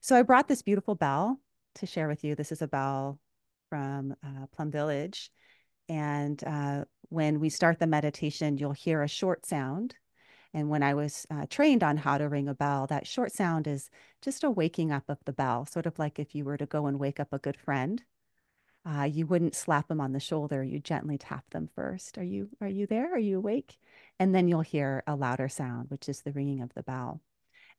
So I brought this beautiful bell to share with you. This is a bell from uh, Plum Village. And uh, when we start the meditation, you'll hear a short sound. And when I was uh, trained on how to ring a bell, that short sound is just a waking up of the bell, sort of like if you were to go and wake up a good friend. Uh, you wouldn't slap them on the shoulder. You gently tap them first. Are you are you there? Are you awake? And then you'll hear a louder sound, which is the ringing of the bell.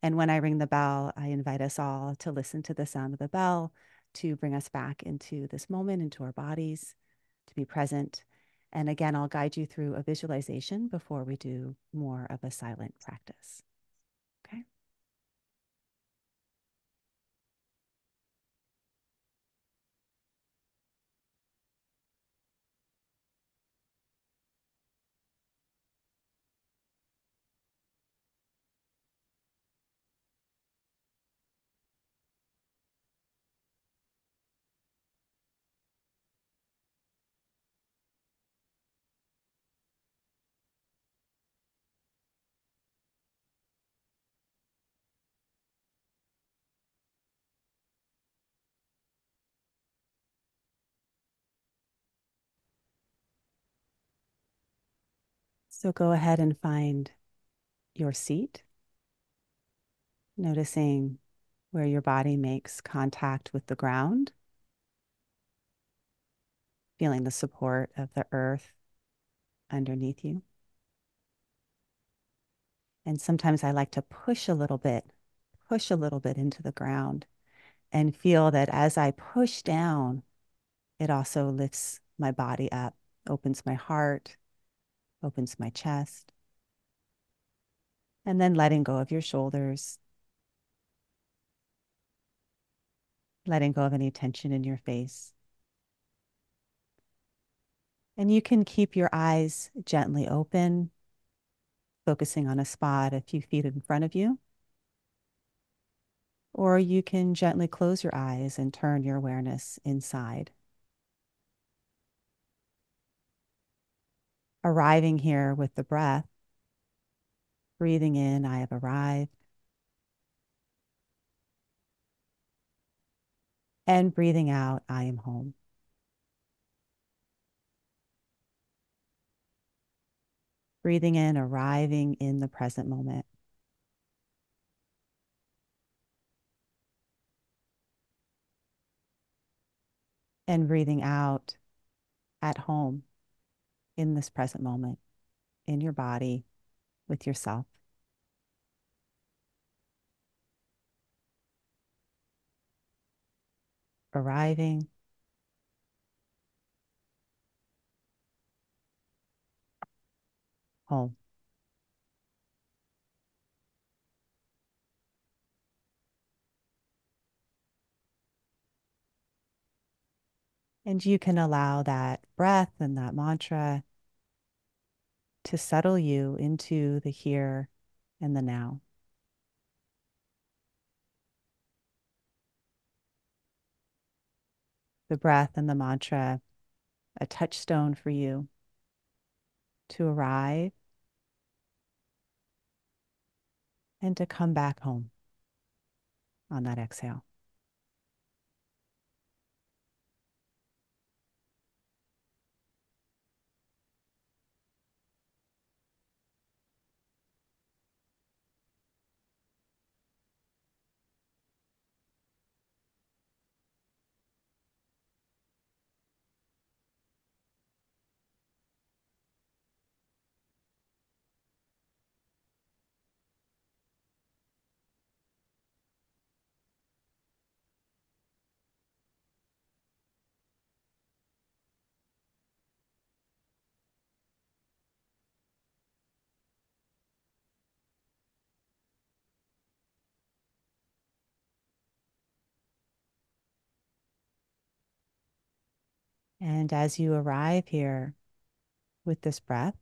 And when I ring the bell, I invite us all to listen to the sound of the bell to bring us back into this moment, into our bodies, to be present. And again, I'll guide you through a visualization before we do more of a silent practice. So go ahead and find your seat, noticing where your body makes contact with the ground, feeling the support of the earth underneath you. And sometimes I like to push a little bit, push a little bit into the ground and feel that as I push down, it also lifts my body up, opens my heart, opens my chest. And then letting go of your shoulders, letting go of any tension in your face. And you can keep your eyes gently open, focusing on a spot a few feet in front of you. Or you can gently close your eyes and turn your awareness inside. Arriving here with the breath. Breathing in, I have arrived. And breathing out, I am home. Breathing in, arriving in the present moment. And breathing out at home in this present moment, in your body, with yourself. Arriving. Home. And you can allow that breath and that mantra to settle you into the here and the now. The breath and the mantra, a touchstone for you to arrive and to come back home on that exhale. And as you arrive here with this breath,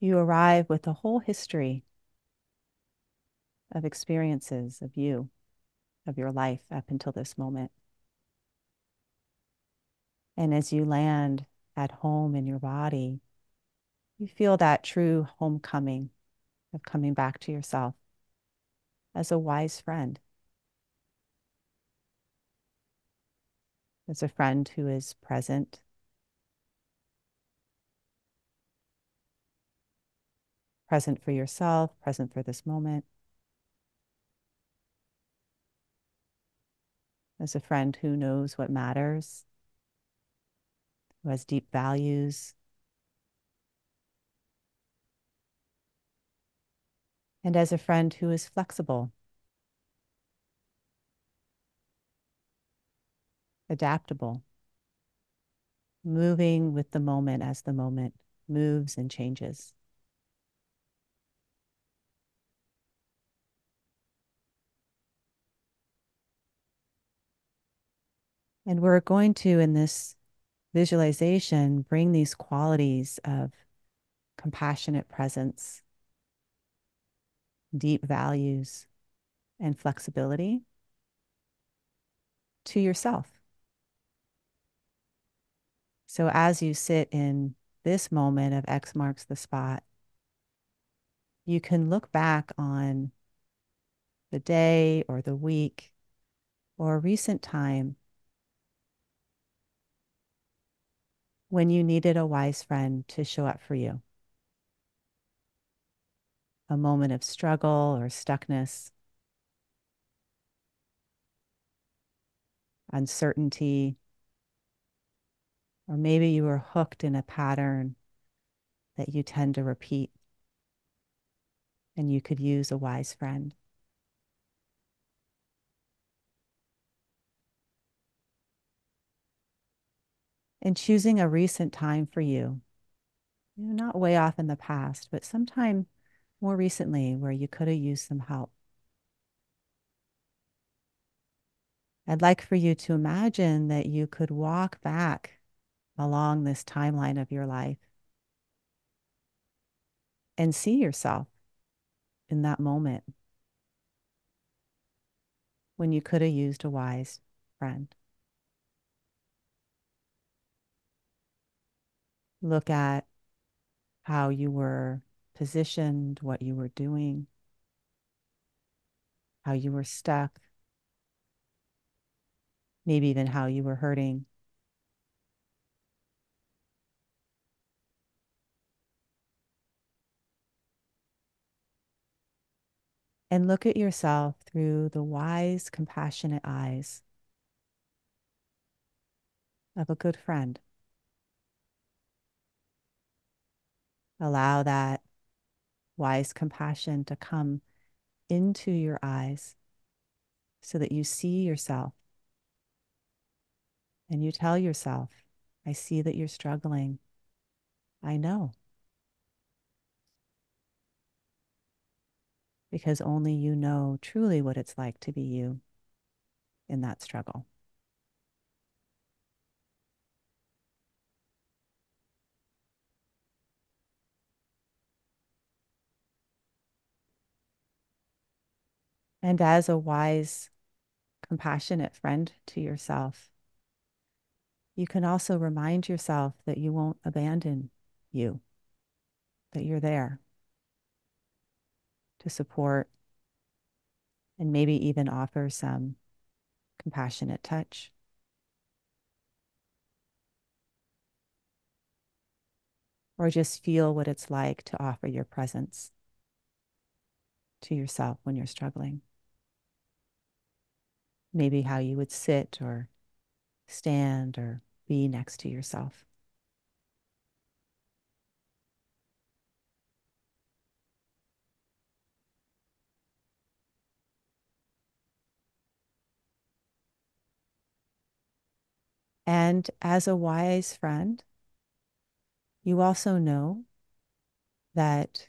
you arrive with a whole history of experiences of you, of your life up until this moment. And as you land at home in your body, you feel that true homecoming of coming back to yourself. as a wise friend, as a friend who is present, present for yourself, present for this moment, as a friend who knows what matters, who has deep values, and as a friend who is flexible, adaptable, moving with the moment as the moment moves and changes. And we're going to, in this visualization, bring these qualities of compassionate presence, deep values, and flexibility to yourself. So as you sit in this moment of X marks the spot, you can look back on the day or the week or recent time when you needed a wise friend to show up for you. A moment of struggle or stuckness, uncertainty, or maybe you were hooked in a pattern that you tend to repeat and you could use a wise friend. and choosing a recent time for you. you know, not way off in the past, but sometime more recently where you could have used some help. I'd like for you to imagine that you could walk back along this timeline of your life and see yourself in that moment when you could have used a wise friend. Look at how you were positioned, what you were doing, how you were stuck, maybe even how you were hurting. And look at yourself through the wise, compassionate eyes of a good friend. Allow that wise compassion to come into your eyes so that you see yourself and you tell yourself, I see that you're struggling. I know. Because only you know truly what it's like to be you in that struggle. and as a wise, compassionate friend to yourself. You can also remind yourself that you won't abandon you, that you're there to support and maybe even offer some compassionate touch. Or just feel what it's like to offer your presence to yourself when you're struggling maybe how you would sit or stand or be next to yourself. And as a wise friend, you also know that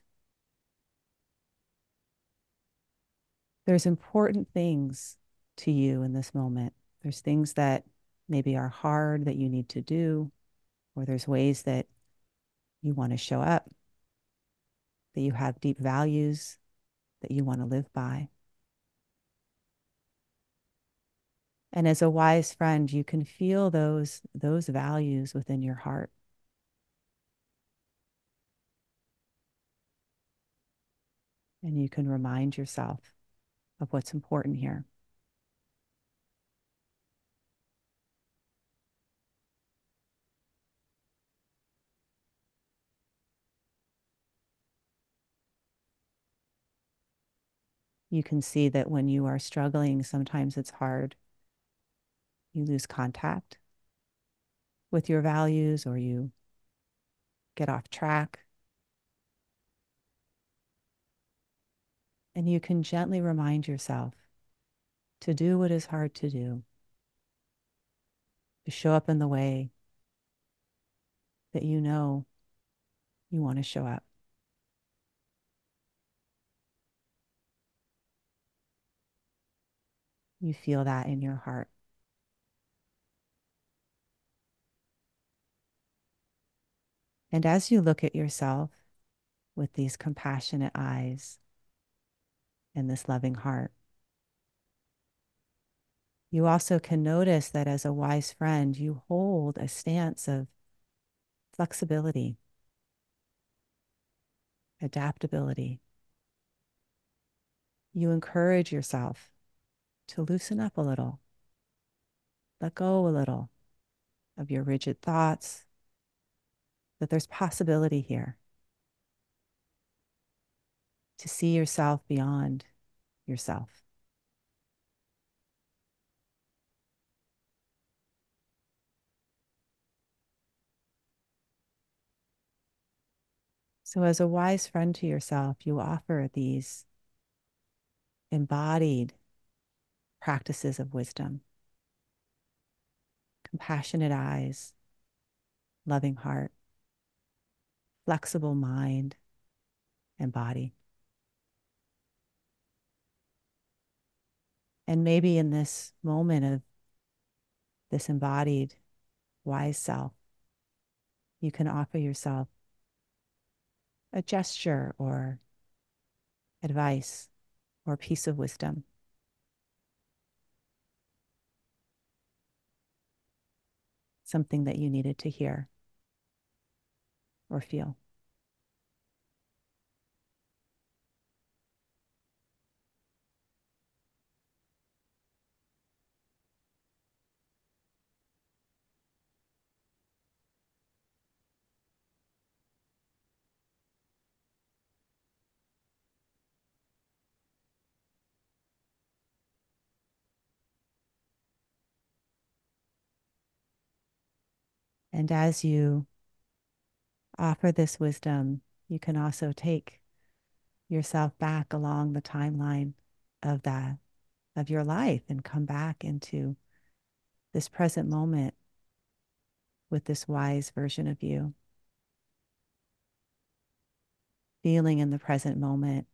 there's important things to you in this moment. There's things that maybe are hard that you need to do, or there's ways that you want to show up, that you have deep values that you want to live by. And as a wise friend, you can feel those, those values within your heart. And you can remind yourself of what's important here. You can see that when you are struggling, sometimes it's hard. You lose contact with your values or you get off track. And you can gently remind yourself to do what is hard to do, to show up in the way that you know you want to show up. You feel that in your heart. And as you look at yourself with these compassionate eyes and this loving heart, you also can notice that as a wise friend, you hold a stance of flexibility, adaptability. You encourage yourself to loosen up a little, let go a little of your rigid thoughts, that there's possibility here to see yourself beyond yourself. So, as a wise friend to yourself, you offer these embodied practices of wisdom compassionate eyes, loving heart, flexible mind and body. And maybe in this moment of this embodied wise self, you can offer yourself a gesture or advice or piece of wisdom. something that you needed to hear or feel. And as you offer this wisdom, you can also take yourself back along the timeline of that of your life and come back into this present moment with this wise version of you. Feeling in the present moment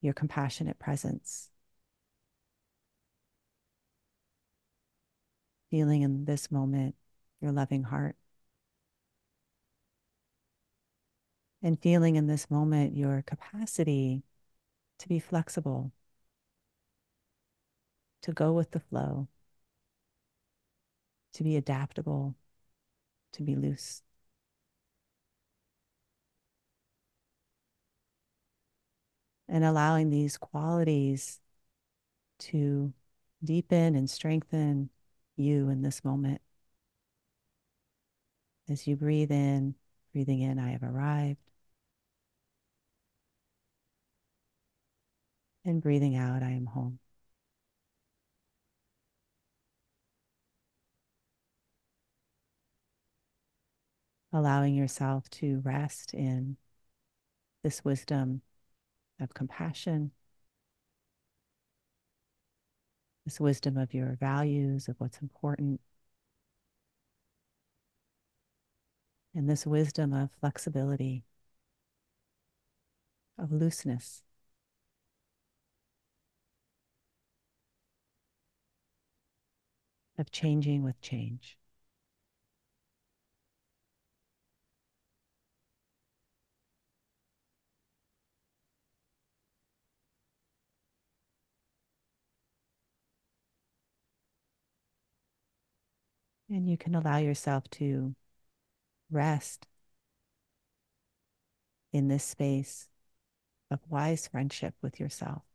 your compassionate presence. Feeling in this moment your loving heart. And feeling in this moment your capacity to be flexible, to go with the flow, to be adaptable, to be loose. And allowing these qualities to deepen and strengthen you in this moment. As you breathe in, breathing in, I have arrived. And breathing out, I am home. Allowing yourself to rest in this wisdom of compassion, this wisdom of your values, of what's important. and this wisdom of flexibility, of looseness. Of changing with change. And you can allow yourself to rest in this space of wise friendship with yourself.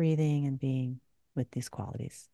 Breathing and being with these qualities.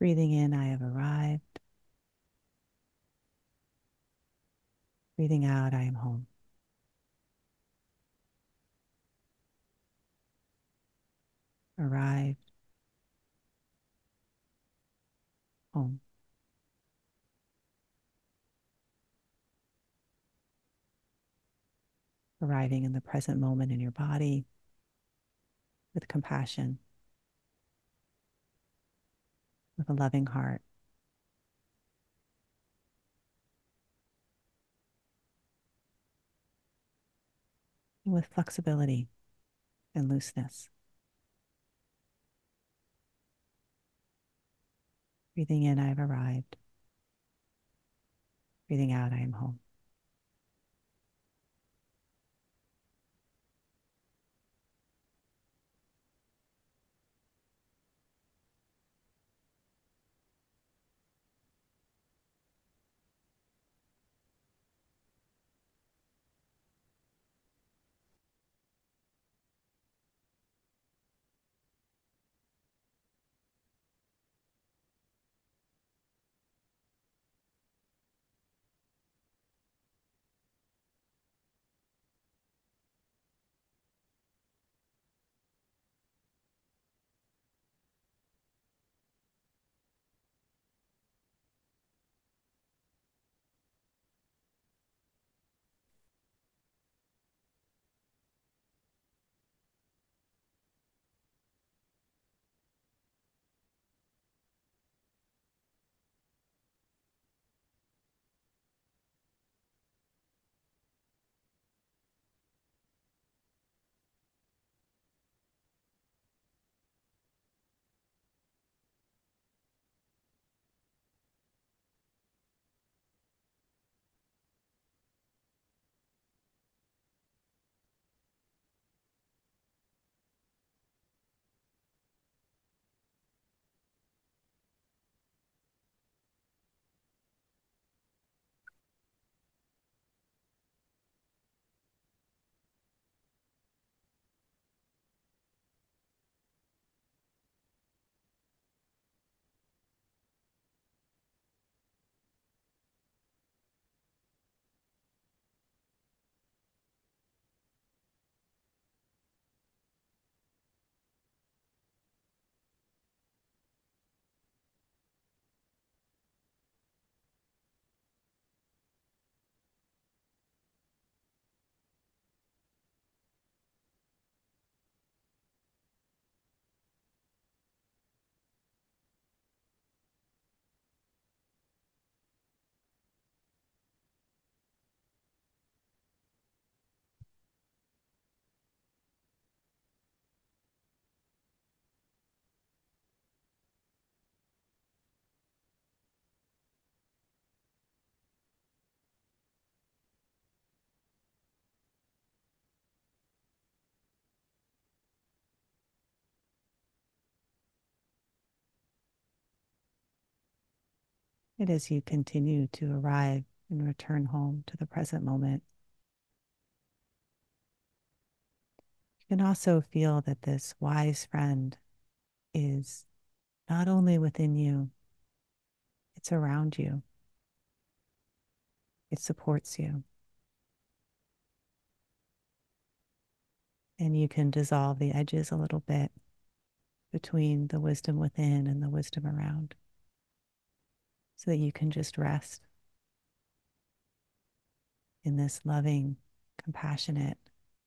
Breathing in, I have arrived. Breathing out, I am home. Arrived. Home. Arriving in the present moment in your body with compassion, with a loving heart. With flexibility and looseness. Breathing in, I have arrived. Breathing out, I am home. And as you continue to arrive and return home to the present moment, you can also feel that this wise friend is not only within you, it's around you. It supports you. And you can dissolve the edges a little bit between the wisdom within and the wisdom around so that you can just rest in this loving, compassionate,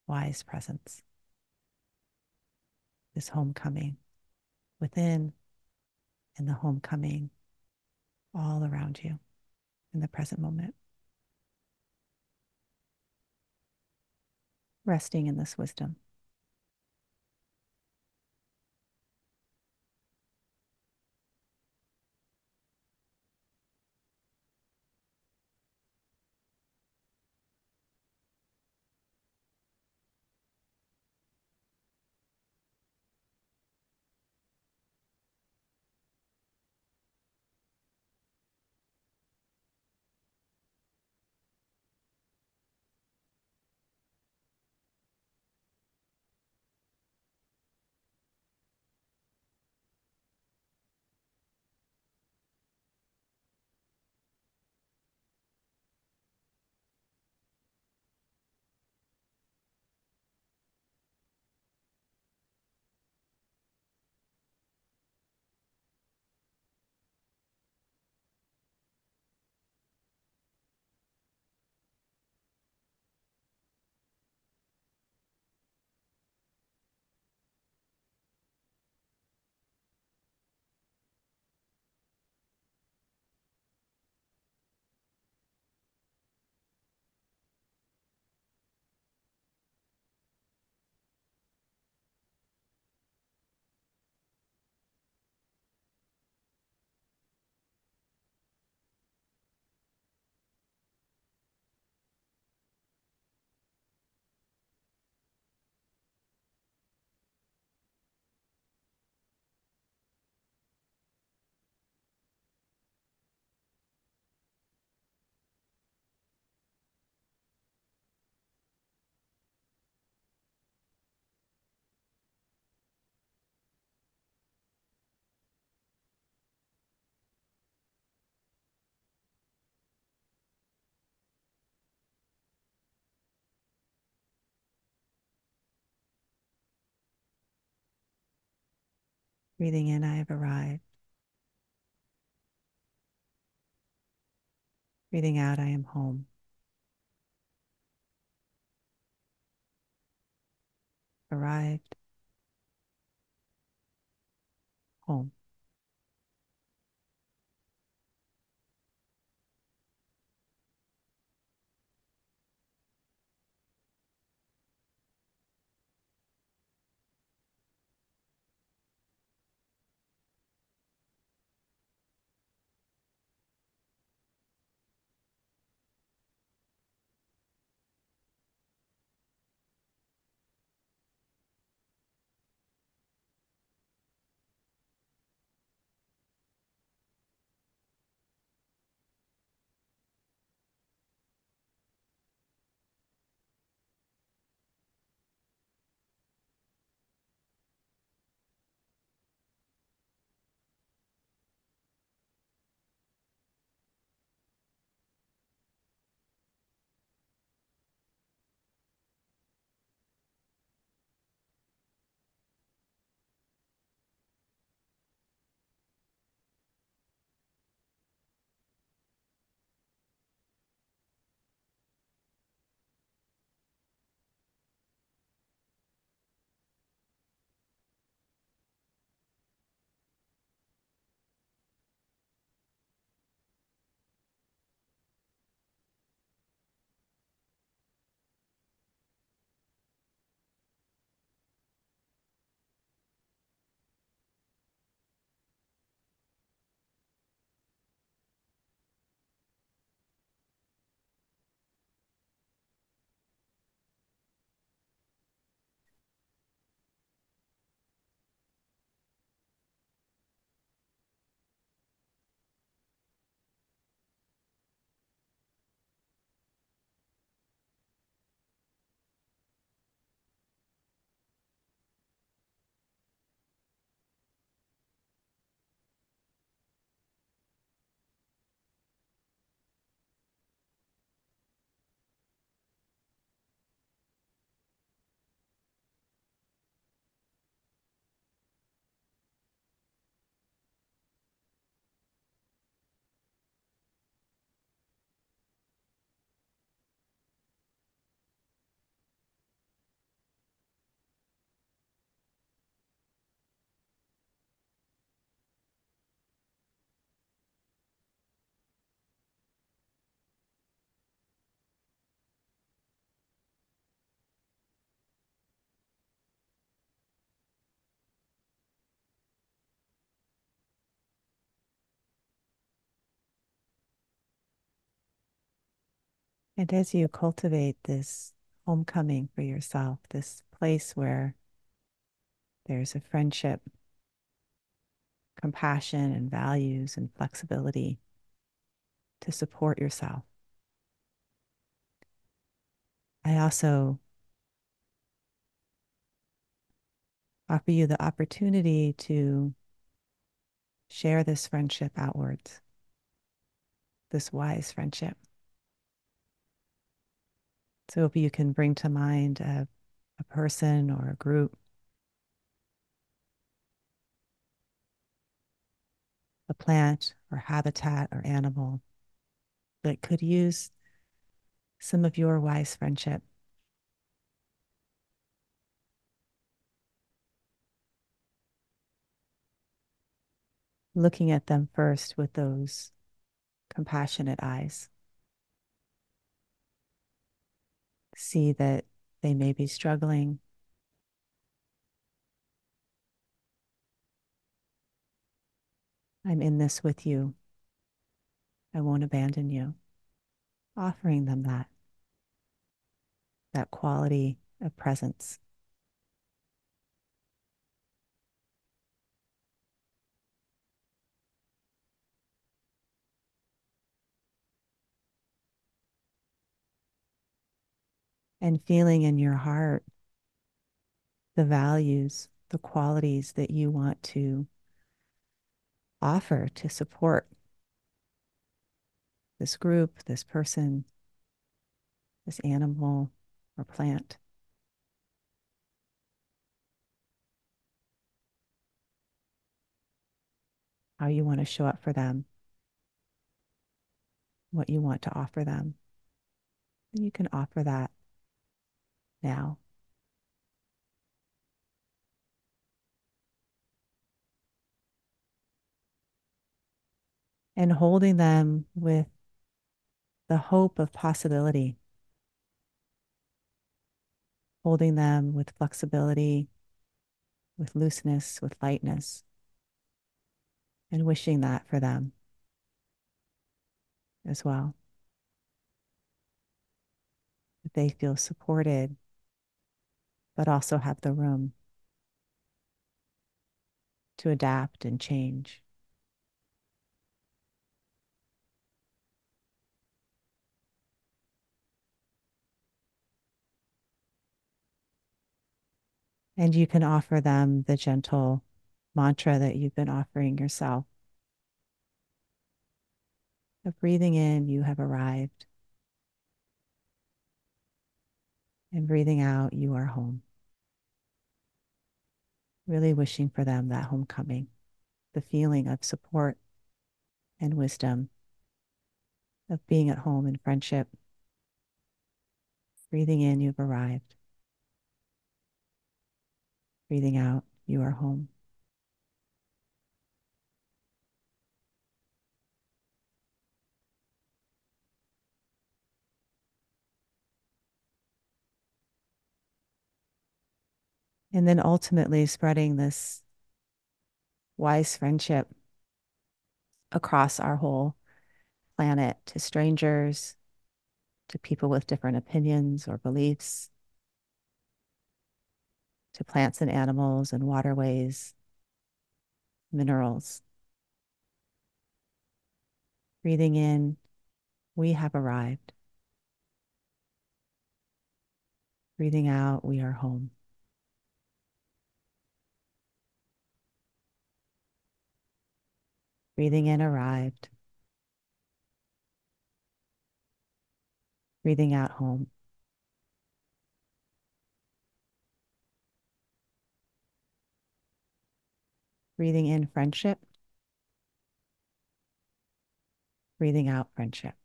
wise presence, this homecoming within and the homecoming all around you in the present moment. Resting in this wisdom. Breathing in, I have arrived. Breathing out, I am home. Arrived. Home. And as you cultivate this homecoming for yourself, this place where there's a friendship, compassion, and values and flexibility to support yourself. I also offer you the opportunity to share this friendship outwards, this wise friendship. So if you can bring to mind a, a person or a group, a plant or habitat or animal that could use some of your wise friendship. Looking at them first with those compassionate eyes. See that they may be struggling. I'm in this with you. I won't abandon you. Offering them that, that quality of presence. And feeling in your heart the values, the qualities that you want to offer to support this group, this person, this animal or plant. How you want to show up for them, what you want to offer them. You can offer that now. And holding them with the hope of possibility, holding them with flexibility, with looseness, with lightness, and wishing that for them as well. That they feel supported but also have the room to adapt and change. And you can offer them the gentle mantra that you've been offering yourself of breathing in, you have arrived. And breathing out, you are home. Really wishing for them that homecoming, the feeling of support and wisdom, of being at home in friendship. Breathing in, you've arrived. Breathing out, you are home. And then ultimately spreading this wise friendship across our whole planet to strangers, to people with different opinions or beliefs, to plants and animals and waterways, minerals. Breathing in, we have arrived. Breathing out, we are home. Breathing in, arrived. Breathing out, home. Breathing in, friendship. Breathing out, friendship.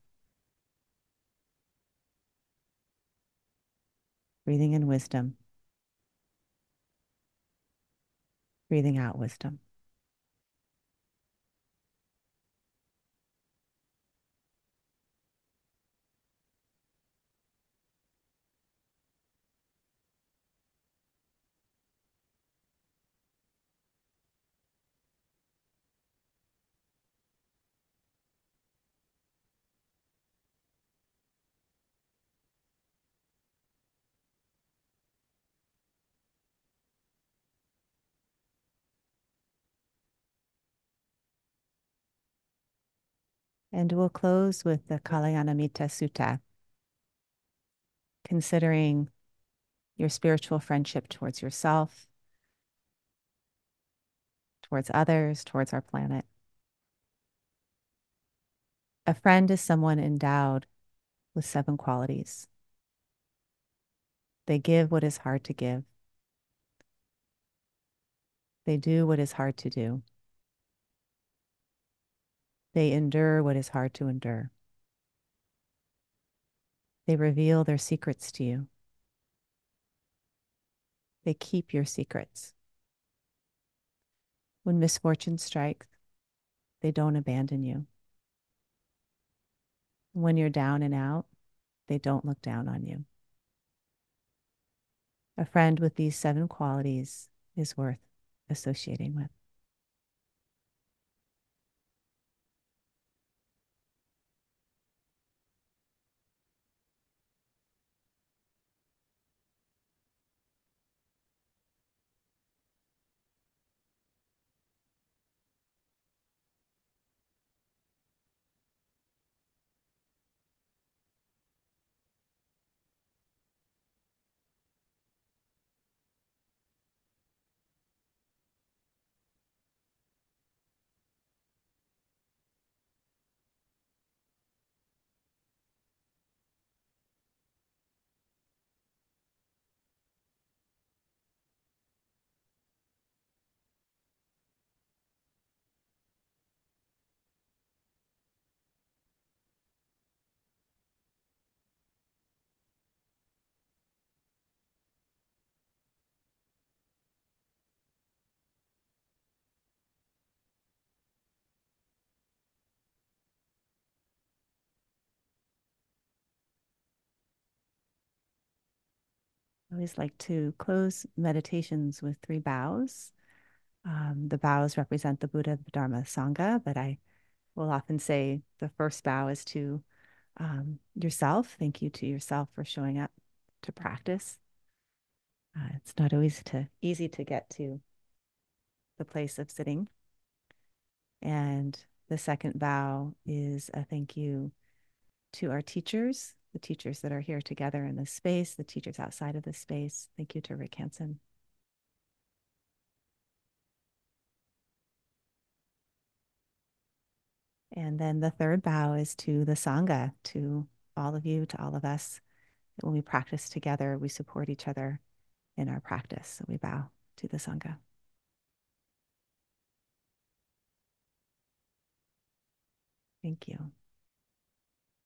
Breathing in, wisdom. Breathing out, wisdom. And we'll close with the Kalyanamitta Sutta, considering your spiritual friendship towards yourself, towards others, towards our planet. A friend is someone endowed with seven qualities. They give what is hard to give. They do what is hard to do. They endure what is hard to endure. They reveal their secrets to you. They keep your secrets. When misfortune strikes, they don't abandon you. When you're down and out, they don't look down on you. A friend with these seven qualities is worth associating with. I always like to close meditations with three bows. Um, the bows represent the Buddha, the Dharma, Sangha, but I will often say the first bow is to um, yourself. Thank you to yourself for showing up to practice. Uh, it's not always to, easy to get to the place of sitting. And the second bow is a thank you to our teachers the teachers that are here together in this space, the teachers outside of this space. Thank you to Rick Hanson. And then the third bow is to the Sangha, to all of you, to all of us. When we practice together, we support each other in our practice. So we bow to the Sangha. Thank you.